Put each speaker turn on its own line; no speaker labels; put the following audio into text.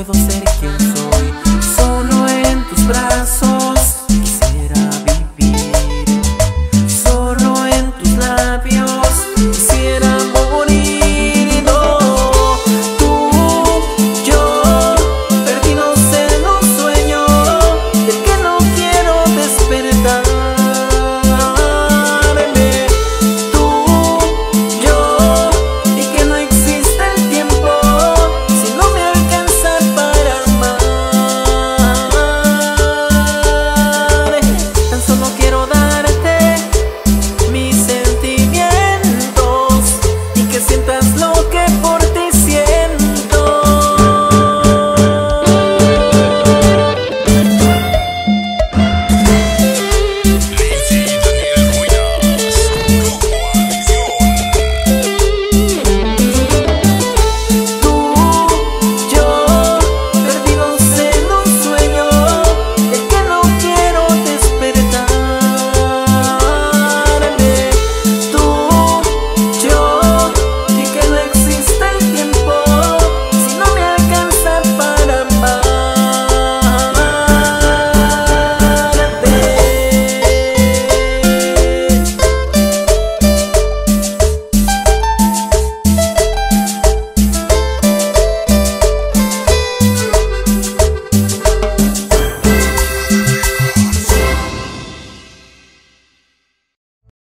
with those.